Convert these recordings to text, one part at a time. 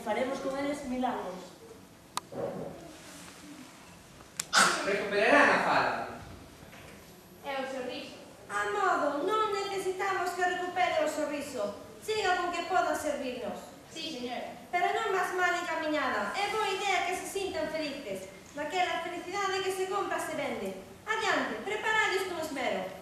faremos con eles milagros. Recuperarán a fala. É o sorriso. A modo, non necesitamos que recupere o sorriso. Siga con que poda servirnos. Sí, señora. Pero non vas mal encaminhada. É boa idea que se sintan felices. Daquela felicidade que se compra se vende. Adiante, preparadios con esmero.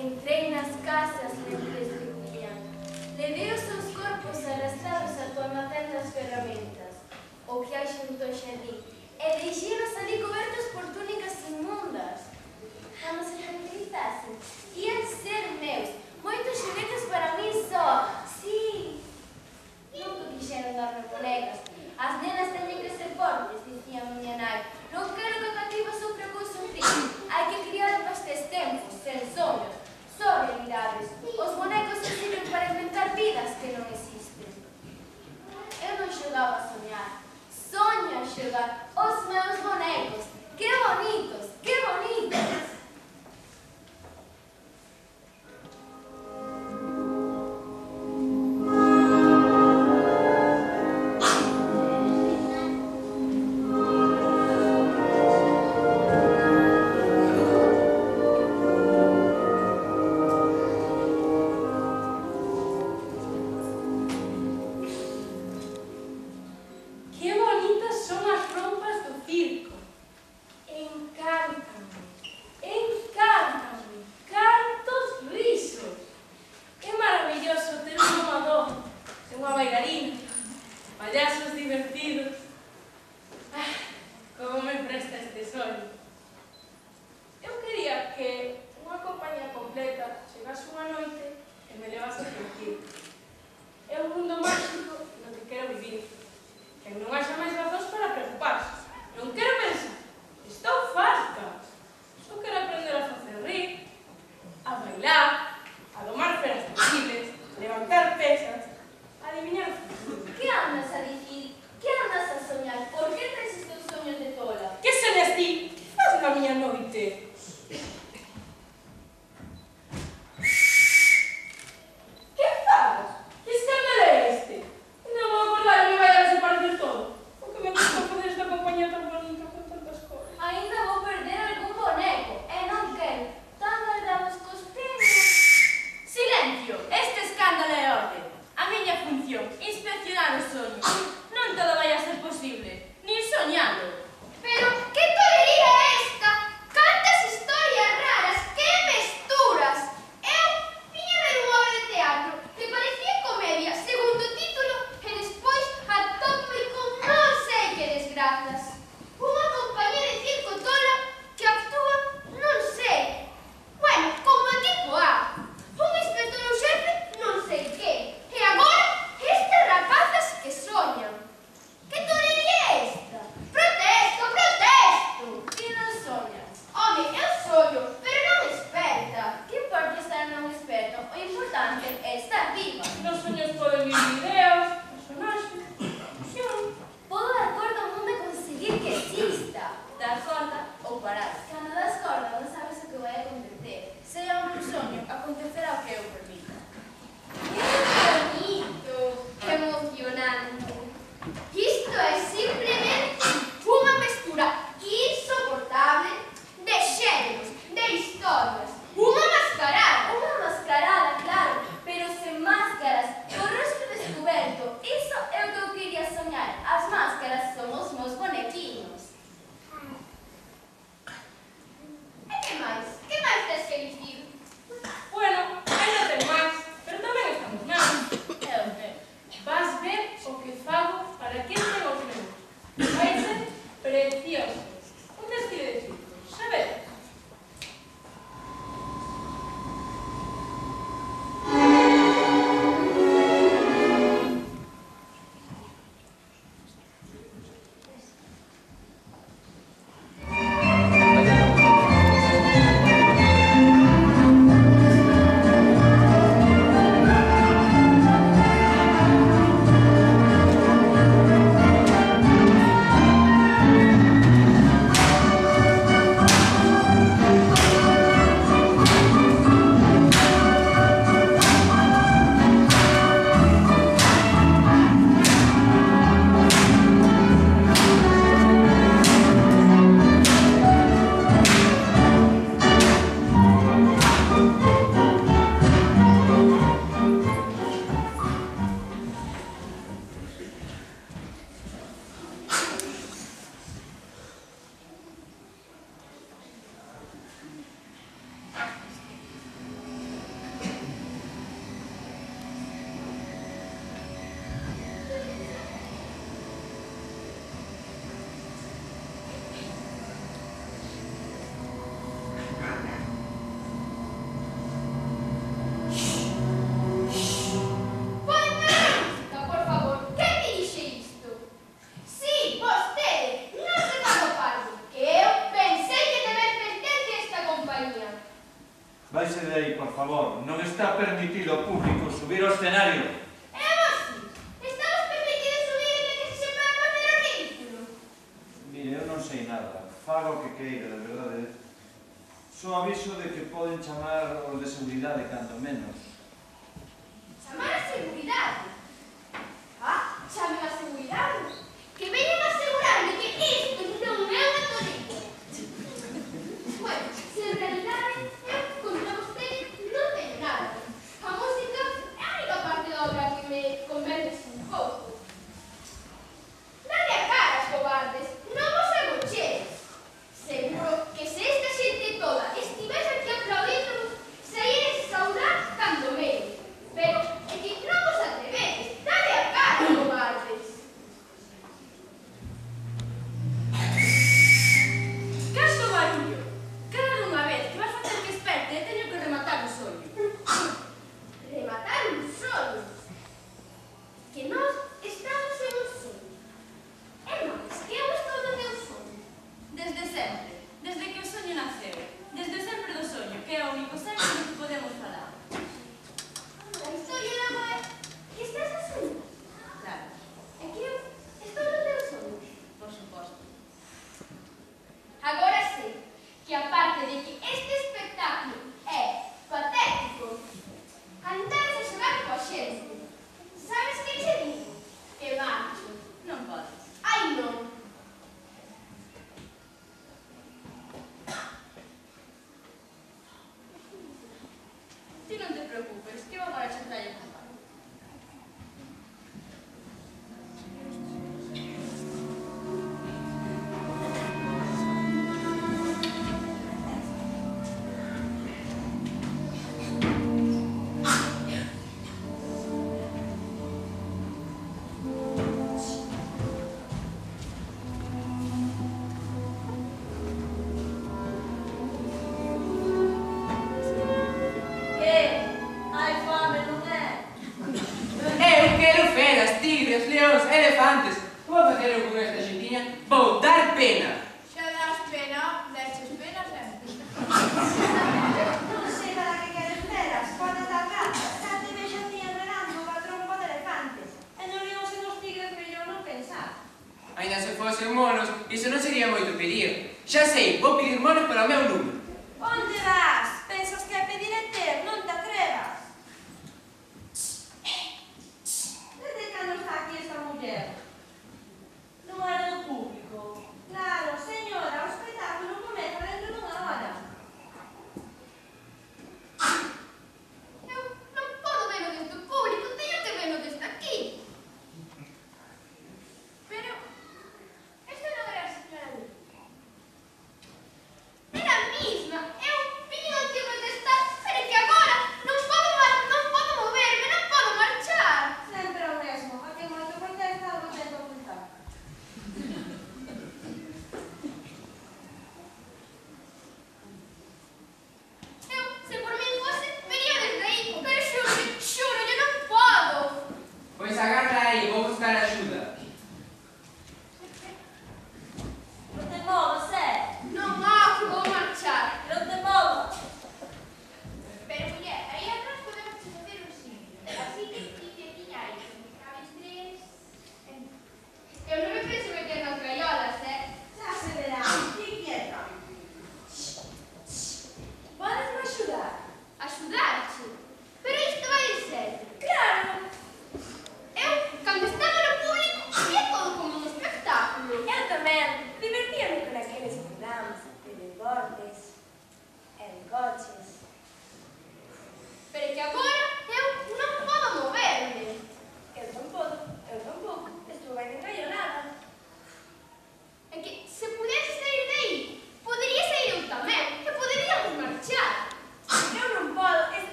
Entrei nas casas lentes vivían. Levei os seus corpos arrastrados a tua das ferramentas, o que hai xunto ao xardín, e deixei-nos ali cobertos por túnicas inmundas. Ramos e ramificassem, iam ser meus, moitos juguetes para mim só, sí. Nunca quixeron darme bonecas, as nenas teñen que ser fortes, dicía miña nai, non quero que o cativo sofra con sofrir, hai que criar para estes tempos, sen sonhos, sobre E eu? faga o que queira, de verdade. Só aviso de que poden chamar os de seguridade, cando menos. pena, vou dar pena. Xa das pena, deches pena non sei para que queres pode dar gatas, xa te vexo ti enredando trompa de elefantes. E non leon se nos tigres mellor pensar. Ainda se fosen monos, iso non sería moito pedir. Já sei, vou pedir monos para o meu número. Onde vai?